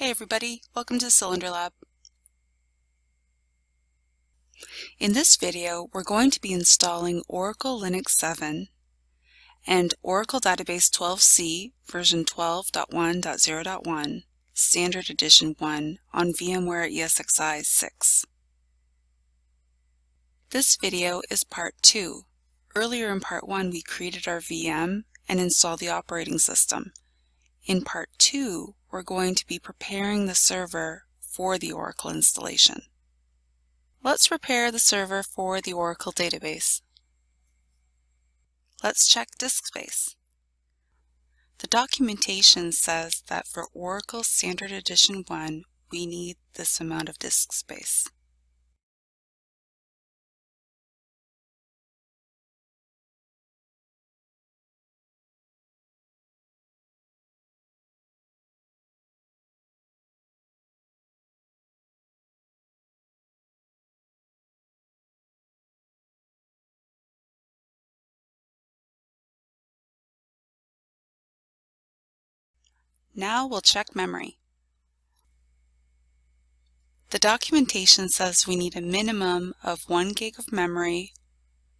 Hey everybody, welcome to Cylinder Lab. In this video, we're going to be installing Oracle Linux 7 and Oracle Database 12c version 12.1.0.1 Standard Edition 1 on VMware ESXi 6. This video is part 2. Earlier in part 1 we created our VM and installed the operating system. In part 2 we're going to be preparing the server for the Oracle installation. Let's prepare the server for the Oracle database. Let's check disk space. The documentation says that for Oracle Standard Edition 1, we need this amount of disk space. Now we'll check memory. The documentation says we need a minimum of 1 gig of memory.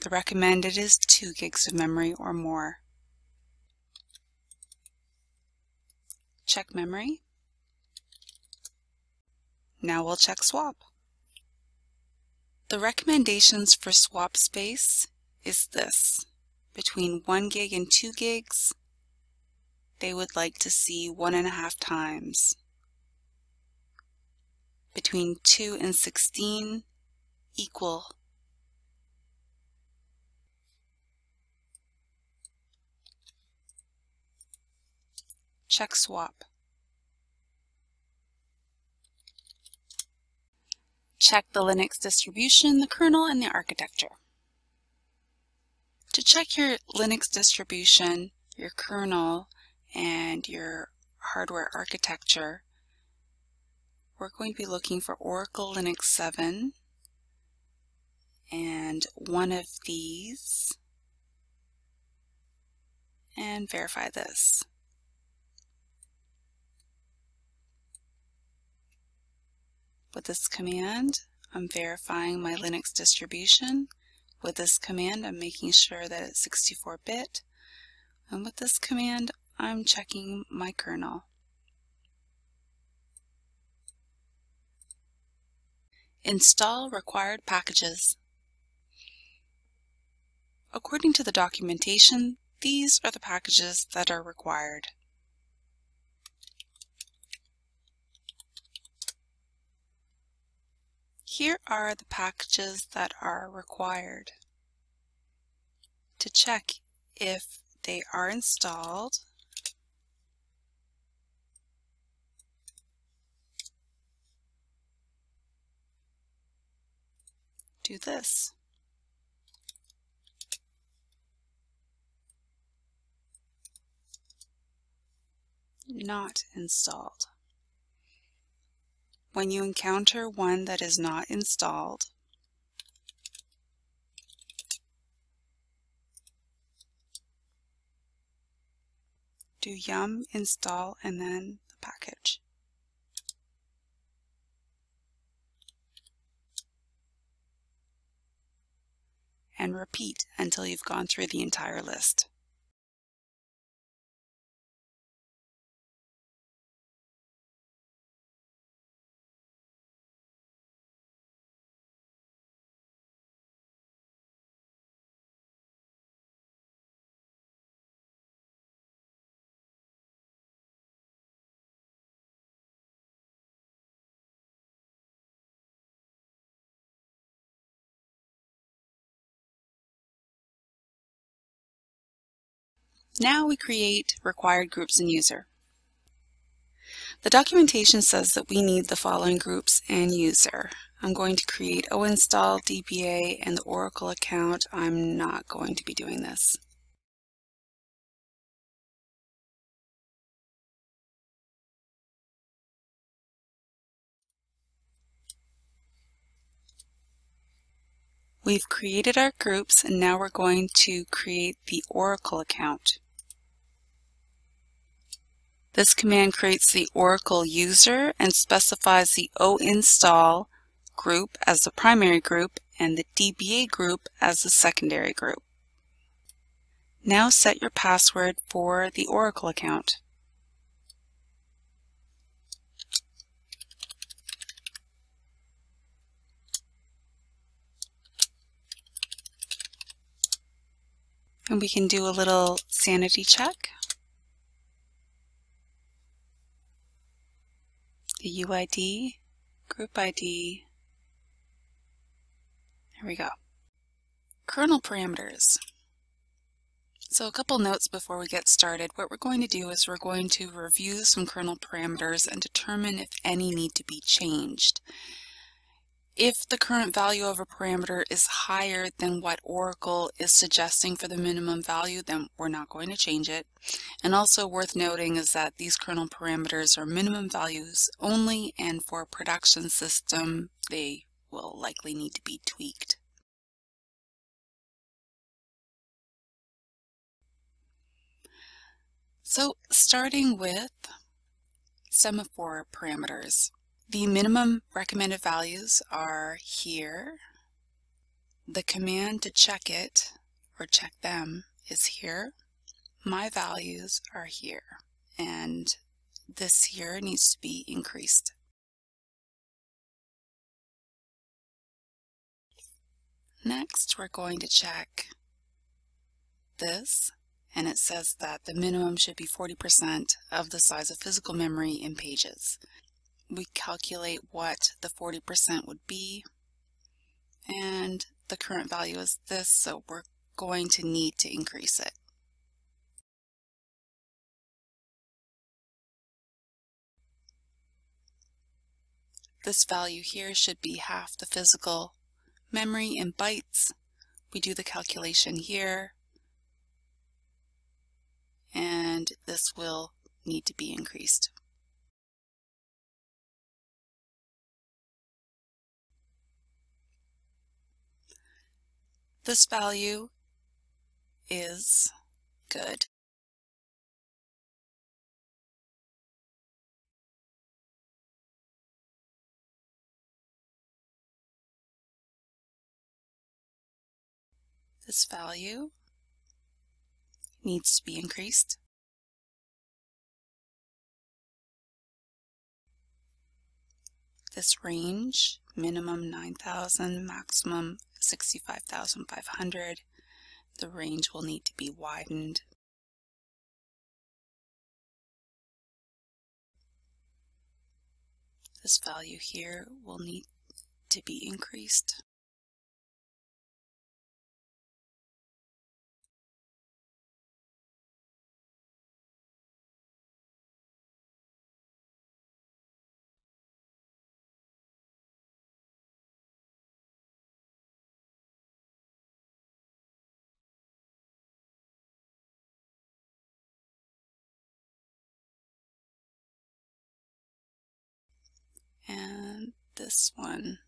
The recommended is 2 gigs of memory or more. Check memory. Now we'll check swap. The recommendations for swap space is this, between 1 gig and 2 gigs, they would like to see one and a half times. Between 2 and 16 equal. Check swap. Check the Linux distribution, the kernel, and the architecture. To check your Linux distribution, your kernel, and your hardware architecture, we're going to be looking for Oracle Linux 7 and one of these and verify this. With this command, I'm verifying my Linux distribution. With this command, I'm making sure that it's 64-bit. And with this command, I'm checking my kernel. Install required packages. According to the documentation, these are the packages that are required. Here are the packages that are required. To check if they are installed, do this. Not installed. When you encounter one that is not installed, do yum install and then the package. And repeat until you've gone through the entire list. Now we create required groups in user. The documentation says that we need the following groups and user. I'm going to create oinstall, DBA, and the Oracle account. I'm not going to be doing this. We've created our groups and now we're going to create the Oracle account. This command creates the Oracle user and specifies the oinstall group as the primary group and the DBA group as the secondary group. Now set your password for the Oracle account. And we can do a little sanity check. The UID, group ID, there we go. Kernel parameters. So a couple notes before we get started. What we're going to do is we're going to review some kernel parameters and determine if any need to be changed. If the current value of a parameter is higher than what Oracle is suggesting for the minimum value, then we're not going to change it. And also worth noting is that these kernel parameters are minimum values only, and for a production system, they will likely need to be tweaked. So starting with semaphore parameters. The minimum recommended values are here. The command to check it, or check them, is here. My values are here, and this here needs to be increased. Next, we're going to check this, and it says that the minimum should be 40% of the size of physical memory in pages we calculate what the 40% would be and the current value is this so we're going to need to increase it. This value here should be half the physical memory in bytes. We do the calculation here and this will need to be increased. This value is good. This value needs to be increased. This range, minimum 9,000, maximum 65,500. The range will need to be widened. This value here will need to be increased. And this one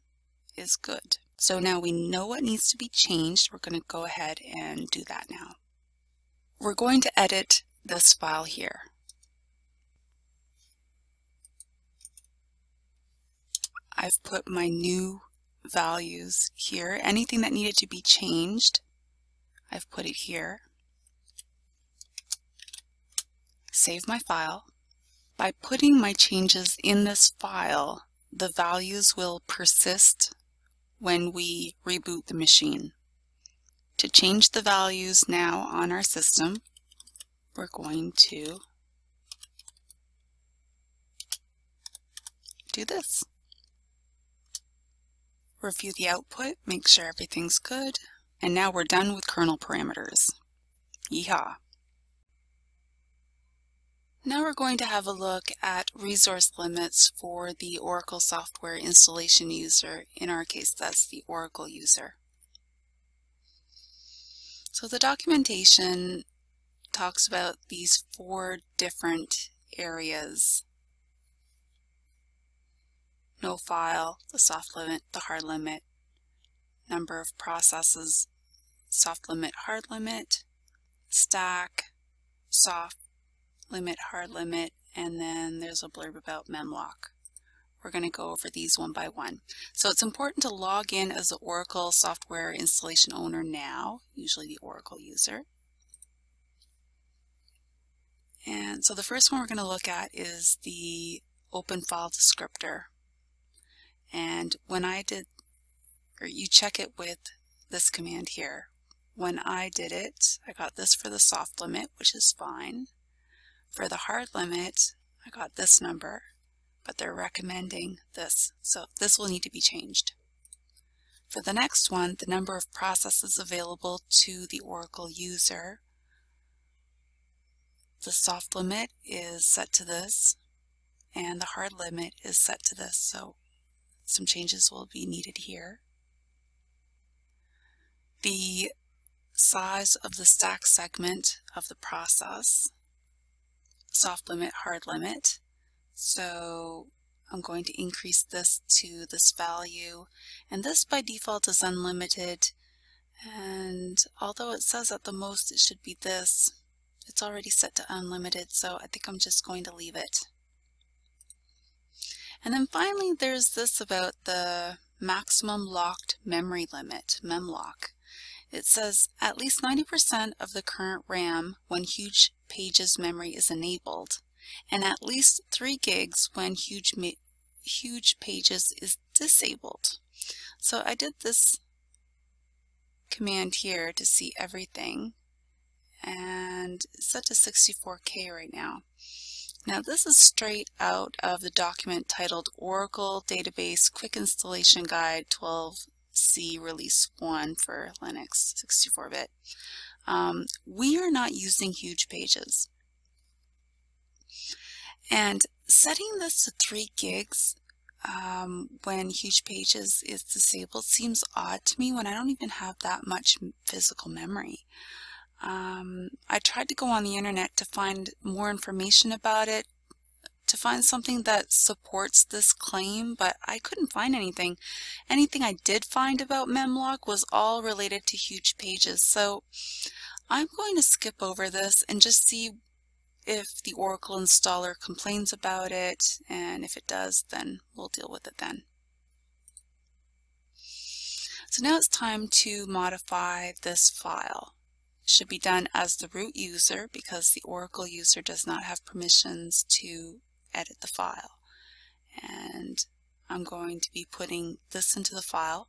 is good. So now we know what needs to be changed. We're going to go ahead and do that now. We're going to edit this file here. I've put my new values here. Anything that needed to be changed, I've put it here. Save my file. By putting my changes in this file, the values will persist when we reboot the machine. To change the values now on our system, we're going to do this. Review the output, make sure everything's good, and now we're done with kernel parameters. Yeehaw! Now we're going to have a look at resource limits for the Oracle software installation user. In our case, that's the Oracle user. So the documentation talks about these four different areas. No file, the soft limit, the hard limit, number of processes, soft limit, hard limit, stack, soft limit, hard limit, and then there's a blurb about Memlock. We're going to go over these one by one. So it's important to log in as the Oracle software installation owner now, usually the Oracle user. And so the first one we're going to look at is the open file descriptor. And when I did, or you check it with this command here. When I did it, I got this for the soft limit, which is fine. For the hard limit, I got this number, but they're recommending this. So this will need to be changed. For the next one, the number of processes available to the Oracle user the soft limit is set to this and the hard limit is set to this. So some changes will be needed here. The size of the stack segment of the process, soft limit, hard limit. So I'm going to increase this to this value and this by default is unlimited and although it says at the most it should be this it's already set to unlimited, so I think I'm just going to leave it. And then finally, there's this about the maximum locked memory limit, memlock. It says at least 90% of the current RAM when huge pages memory is enabled, and at least 3 gigs when huge, huge pages is disabled. So I did this command here to see everything and set to 64K right now. Now this is straight out of the document titled Oracle Database Quick Installation Guide 12C Release 1 for Linux 64-bit. Um, we are not using huge pages. And setting this to 3 gigs um, when huge pages is disabled seems odd to me when I don't even have that much physical memory. Um, I tried to go on the internet to find more information about it, to find something that supports this claim, but I couldn't find anything. Anything I did find about Memlock was all related to huge pages, so I'm going to skip over this and just see if the Oracle installer complains about it, and if it does, then we'll deal with it then. So now it's time to modify this file It should be done as the root user because the Oracle user does not have permissions to edit the file. And I'm going to be putting this into the file,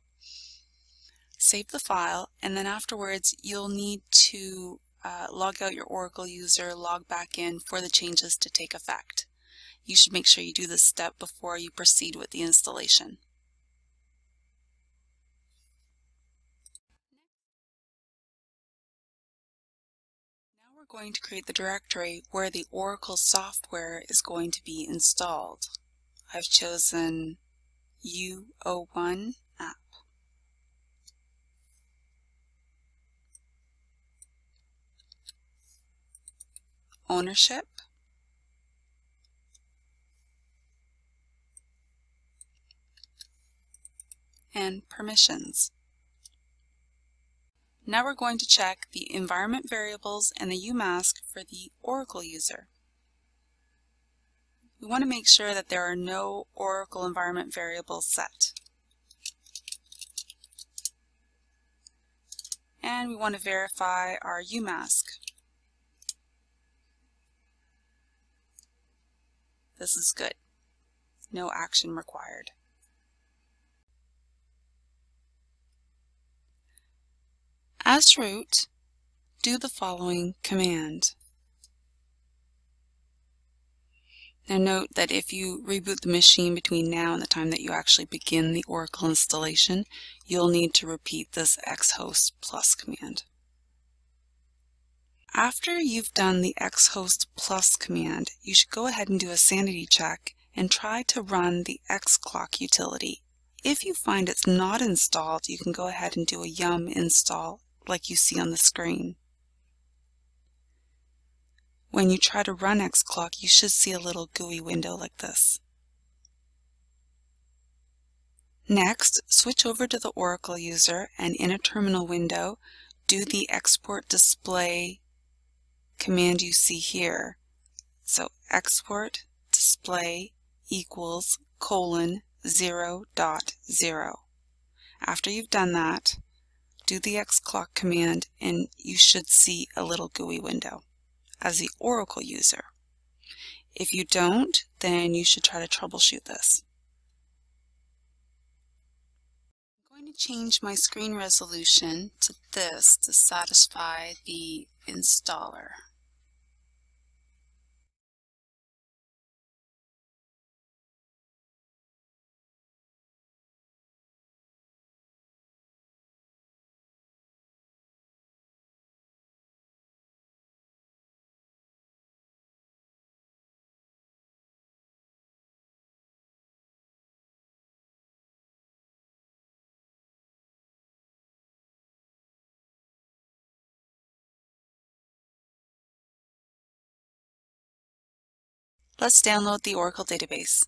save the file, and then afterwards you'll need to uh, log out your Oracle user, log back in for the changes to take effect. You should make sure you do this step before you proceed with the installation. Going to create the directory where the Oracle software is going to be installed. I've chosen U01 app. Ownership. And permissions. Now we're going to check the environment variables and the UMask for the Oracle user. We want to make sure that there are no Oracle environment variables set. And we want to verify our UMask. This is good. No action required. As root, do the following command. Now note that if you reboot the machine between now and the time that you actually begin the Oracle installation, you'll need to repeat this xhost plus command. After you've done the xhost plus command, you should go ahead and do a sanity check and try to run the xclock utility. If you find it's not installed, you can go ahead and do a yum install like you see on the screen. When you try to run xclock, you should see a little GUI window like this. Next, switch over to the Oracle user and in a terminal window, do the export display command you see here. So export display equals colon 0 dot 0. After you've done that, do the xclock command and you should see a little GUI window as the Oracle user. If you don't, then you should try to troubleshoot this. I'm going to change my screen resolution to this to satisfy the installer. Let's download the Oracle database.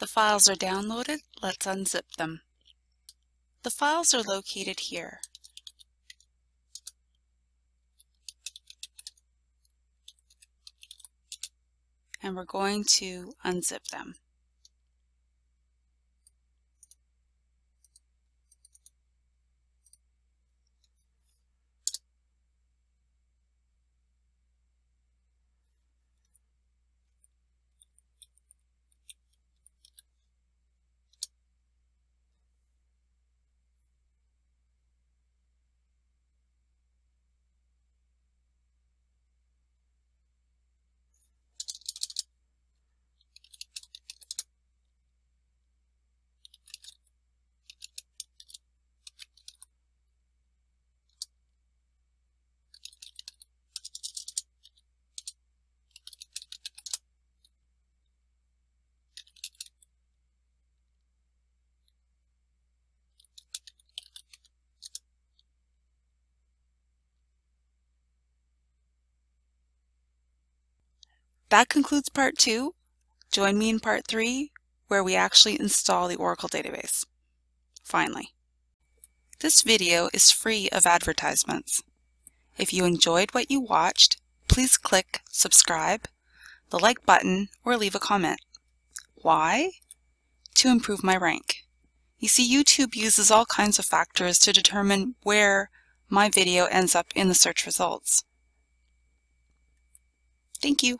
The files are downloaded. Let's unzip them. The files are located here. And we're going to unzip them. That concludes part two. Join me in part three, where we actually install the Oracle database. Finally. This video is free of advertisements. If you enjoyed what you watched, please click subscribe, the like button, or leave a comment. Why? To improve my rank. You see, YouTube uses all kinds of factors to determine where my video ends up in the search results. Thank you.